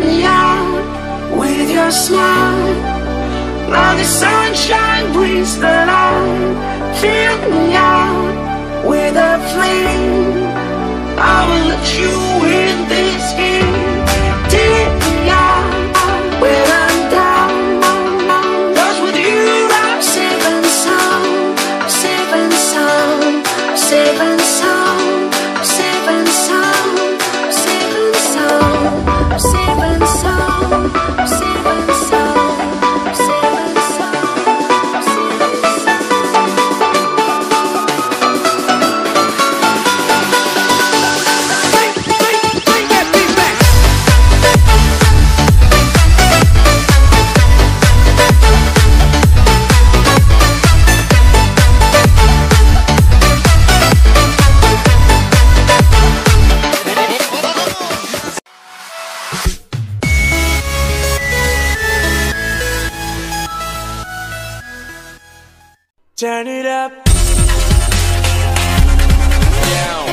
me out with your smile. Now the sunshine brings the light. Fill me out with a flame. Turn it up. Down.